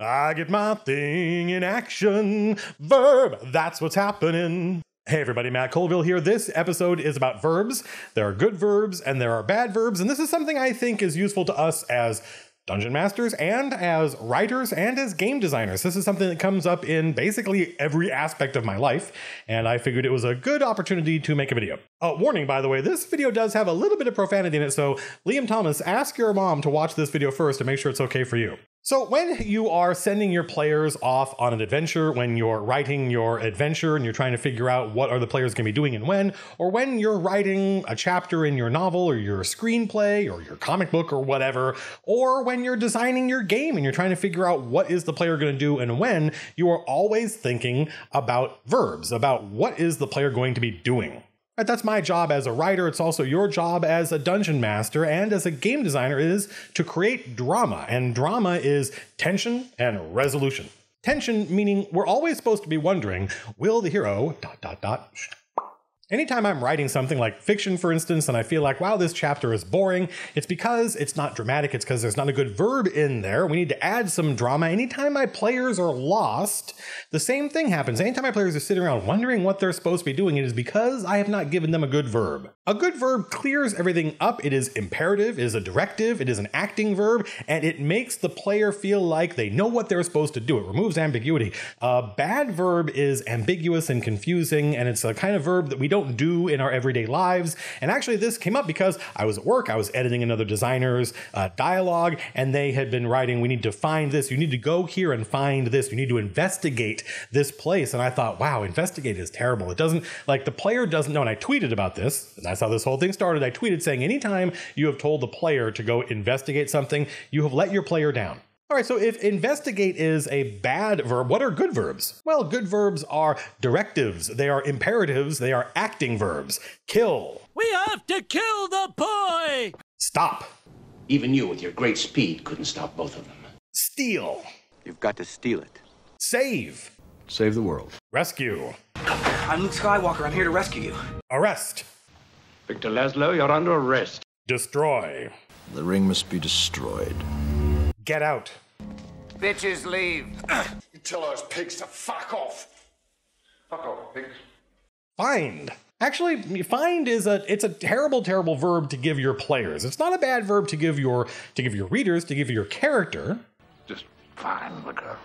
I get my thing in action. Verb, that's what's happening. Hey everybody, Matt Colville here. This episode is about verbs. There are good verbs and there are bad verbs, and this is something I think is useful to us as dungeon masters and as writers and as game designers. This is something that comes up in basically every aspect of my life, and I figured it was a good opportunity to make a video. Uh, warning, by the way, this video does have a little bit of profanity in it, so Liam Thomas, ask your mom to watch this video first to make sure it's okay for you. So, when you are sending your players off on an adventure, when you're writing your adventure and you're trying to figure out what are the players going to be doing and when, or when you're writing a chapter in your novel or your screenplay or your comic book or whatever, or when you're designing your game and you're trying to figure out what is the player going to do and when, you are always thinking about verbs, about what is the player going to be doing. Right, that's my job as a writer. It's also your job as a dungeon master and as a game designer is to create drama. And drama is tension and resolution. Tension meaning we're always supposed to be wondering, will the hero dot dot dot Anytime I'm writing something like fiction, for instance, and I feel like, wow, this chapter is boring, it's because it's not dramatic. It's because there's not a good verb in there. We need to add some drama. Anytime my players are lost, the same thing happens. Anytime my players are sitting around wondering what they're supposed to be doing, it is because I have not given them a good verb. A good verb clears everything up. It is imperative, it is a directive, it is an acting verb, and it makes the player feel like they know what they're supposed to do. It removes ambiguity. A bad verb is ambiguous and confusing, and it's a kind of verb that we don't do in our everyday lives. And actually, this came up because I was at work, I was editing another designer's uh, dialogue, and they had been writing, We need to find this. You need to go here and find this. You need to investigate this place. And I thought, wow, investigate is terrible. It doesn't, like, the player doesn't know. And I tweeted about this, and that's how this whole thing started. I tweeted saying, Anytime you have told the player to go investigate something, you have let your player down. All right, so if investigate is a bad verb, what are good verbs? Well, good verbs are directives, they are imperatives, they are acting verbs. Kill. We have to kill the boy! Stop. Even you, with your great speed, couldn't stop both of them. Steal. You've got to steal it. Save. Save the world. Rescue. I'm Luke Skywalker. I'm here to rescue you. Arrest. Victor Laszlo, you're under arrest. Destroy. The ring must be destroyed. Get out. Bitches leave. You tell those pigs to fuck off. Fuck off, pigs. Find. Actually, find is a it's a terrible, terrible verb to give your players. It's not a bad verb to give your to give your readers, to give your character. Just find the girl.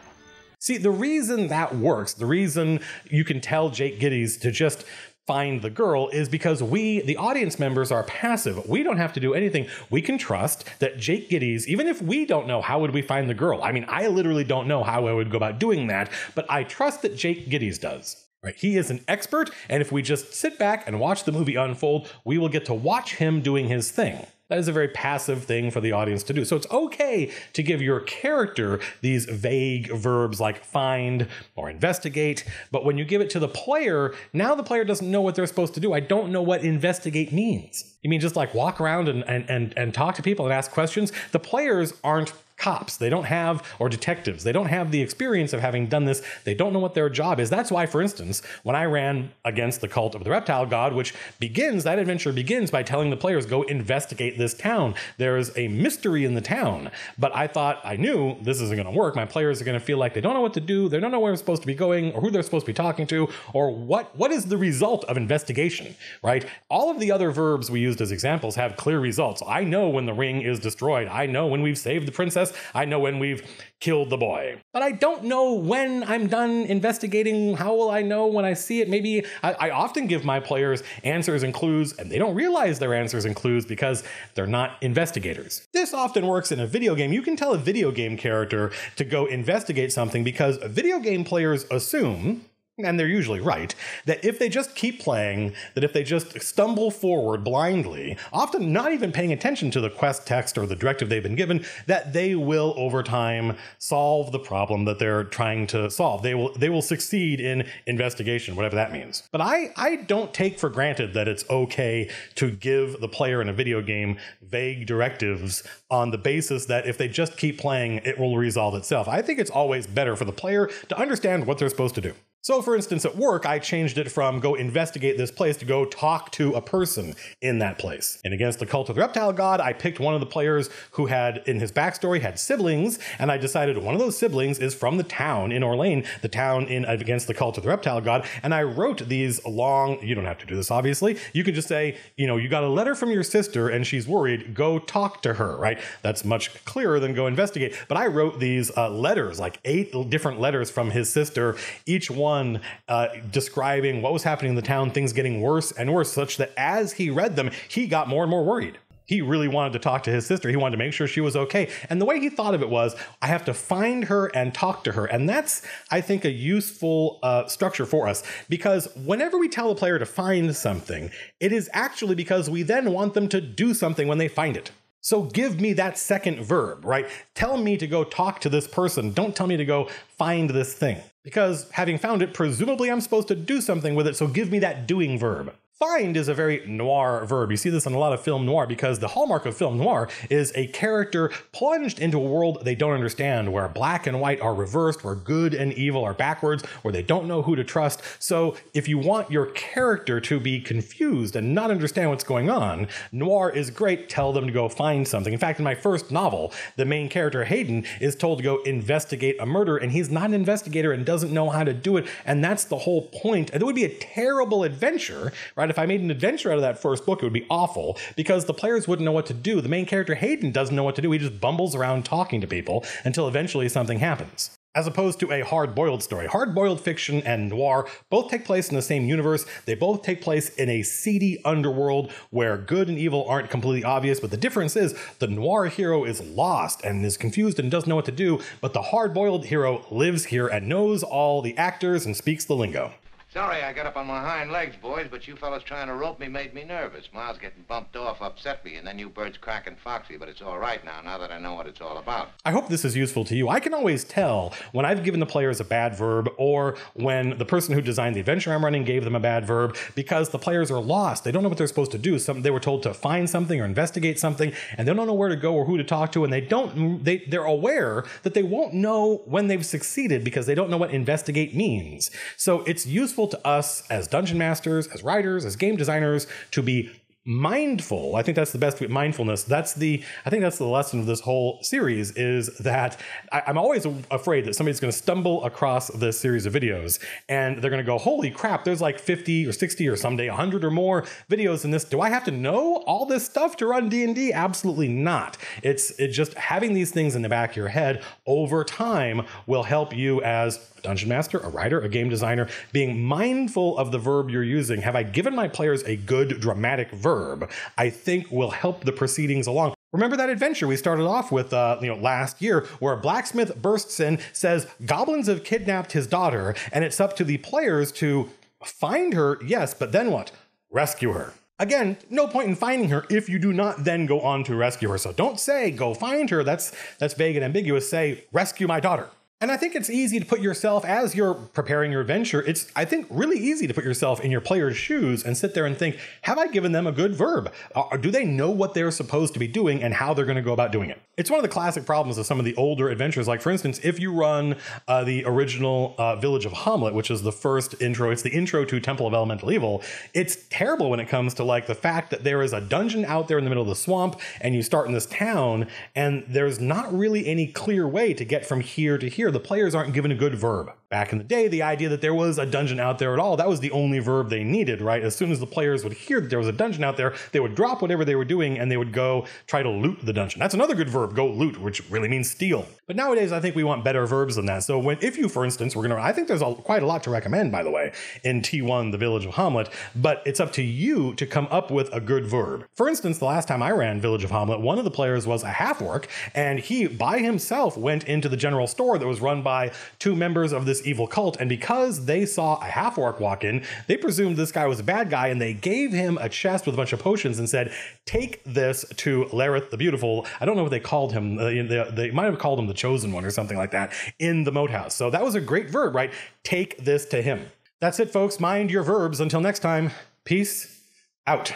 See, the reason that works, the reason you can tell Jake Gittes to just find the girl is because we, the audience members, are passive. We don't have to do anything. We can trust that Jake Gittes, even if we don't know how would we find the girl. I mean, I literally don't know how I would go about doing that, but I trust that Jake Gittes does. Right? He is an expert, and if we just sit back and watch the movie unfold, we will get to watch him doing his thing. That is a very passive thing for the audience to do. So it's okay to give your character these vague verbs like find or investigate, but when you give it to the player, now the player doesn't know what they're supposed to do. I don't know what investigate means. You mean just like walk around and, and, and, and talk to people and ask questions? The players aren't cops. They don't have, or detectives, they don't have the experience of having done this. They don't know what their job is. That's why, for instance, when I ran against the cult of the reptile god, which begins, that adventure begins by telling the players, go investigate this town. There is a mystery in the town. But I thought, I knew this isn't going to work. My players are going to feel like they don't know what to do. They don't know where they're supposed to be going or who they're supposed to be talking to or what, what is the result of investigation, right? All of the other verbs we used as examples have clear results. I know when the ring is destroyed. I know when we've saved the princess. I know when we've killed the boy. But I don't know when I'm done investigating. How will I know when I see it? Maybe I, I, often give my players answers and clues, and they don't realize their answers and clues because they're not investigators. This often works in a video game. You can tell a video game character to go investigate something because video game players assume and they're usually right, that if they just keep playing, that if they just stumble forward blindly, often not even paying attention to the quest text or the directive they've been given, that they will over time solve the problem that they're trying to solve. They will they will succeed in investigation, whatever that means. But I I don't take for granted that it's okay to give the player in a video game vague directives on the basis that if they just keep playing, it will resolve itself. I think it's always better for the player to understand what they're supposed to do. So, for instance, at work, I changed it from go investigate this place to go talk to a person in that place. And against the cult of the reptile god, I picked one of the players who had, in his backstory, had siblings, and I decided one of those siblings is from the town in Orlane, the town in against the cult of the reptile god. And I wrote these long, you don't have to do this, obviously. You can just say, you know, you got a letter from your sister and she's worried, go talk to her, right? That's much clearer than go investigate. But I wrote these uh, letters, like eight different letters from his sister, each one one uh, describing what was happening in the town, things getting worse and worse, such that as he read them, he got more and more worried. He really wanted to talk to his sister. He wanted to make sure she was okay. And the way he thought of it was, I have to find her and talk to her. And that's, I think, a useful uh, structure for us because whenever we tell a player to find something, it is actually because we then want them to do something when they find it. So give me that second verb, right? Tell me to go talk to this person. Don't tell me to go find this thing. Because having found it, presumably I'm supposed to do something with it, so give me that doing verb. Find is a very noir verb. You see this in a lot of film noir because the hallmark of film noir is a character plunged into a world they don't understand, where black and white are reversed, where good and evil are backwards, where they don't know who to trust. So if you want your character to be confused and not understand what's going on, noir is great. Tell them to go find something. In fact, in my first novel, the main character, Heden, is told to go investigate a murder, and he's not an investigator and doesn't know how to do it. And that's the whole point. And it would be a terrible adventure, right? If I made an adventure out of that first book, it would be awful because the players wouldn't know what to do. The main character, Heden, doesn't know what to do. He just bumbles around talking to people until eventually something happens. As opposed to a hard boiled story. Hard boiled fiction and noir both take place in the same universe. They both take place in a seedy underworld where good and evil aren't completely obvious. But the difference is the noir hero is lost and is confused and doesn't know what to do. But the hard boiled hero lives here and knows all the actors and speaks the lingo. Sorry I got up on my hind legs, boys, but you fellas trying to rope me made me nervous. Miles getting bumped off upset me, and then you birds cracking foxy, but it's all right now, now that I know what it's all about. I hope this is useful to you. I can always tell when I've given the players a bad verb or when the person who designed the adventure I'm running gave them a bad verb because the players are lost. They don't know what they're supposed to do. Some they were told to find something or investigate something, and they don't know where to go or who to talk to, and they don't they they're aware that they won't know when they've succeeded because they don't know what investigate means. So it's useful to us as dungeon masters, as writers, as game designers to be mindful. I think that's the best mindfulness. That's the i think that's the lesson of this whole series is that I, am always afraid that somebody's going to stumble across this series of videos and they're going to go holy crap there's like 50 or 60 or someday 100 or more videos in this. Do i have to know all this stuff to run d&d absolutely not. It's it just having these things in the back of your head over time will help you as a dungeon master, a writer, a game designer, being mindful of the verb you're using. Have I given my players a good dramatic verb? I think will help the proceedings along. Remember that adventure we started off with, uh, you know, last year, where a blacksmith bursts in, says goblins have kidnapped his daughter, and it's up to the players to find her. Yes, but then what? Rescue her. Again, no point in finding her if you do not then go on to rescue her. So don't say go find her. That's that's vague and ambiguous. Say rescue my daughter. And I think it's easy to put yourself as you're preparing your adventure. It's, I think, really easy to put yourself in your player's shoes and sit there and think, have I given them a good verb? Uh, do they know what they're supposed to be doing and how they're going to go about doing it? It's one of the classic problems of some of the older adventures. Like, for instance, if you run uh, the original uh, Village of Hommlet, which is the first intro, it's the intro to Temple of Elemental Evil, it's terrible when it comes to like the fact that there is a dungeon out there in the middle of the swamp and you start in this town and there's not really any clear way to get from here to here the players aren't given a good verb. Back in the day, the idea that there was a dungeon out there at all, that was the only verb they needed, right? As soon as the players would hear that there was a dungeon out there, they would drop whatever they were doing and they would go try to loot the dungeon. That's another good verb, go loot, which really means steal. But nowadays, I think we want better verbs than that. So when, if you, for instance, we're gonna, I think there's a, quite a lot to recommend, by the way, in T1, the Village of Hommlet, but it's up to you to come up with a good verb. For instance, the last time I ran Village of Hommlet, one of the players was a half orc, and he by himself went into the general store that was run by two members of this evil cult. And because they saw a half orc walk in, they presumed this guy was a bad guy and they gave him a chest with a bunch of potions and said, Take this to Lareth the Beautiful. I don't know what they called him. Uh, they, they might have called him the Chosen One or something like that in the moat house. So that was a great verb, right? Take this to him. That's it, folks. Mind your verbs. Until next time, peace out.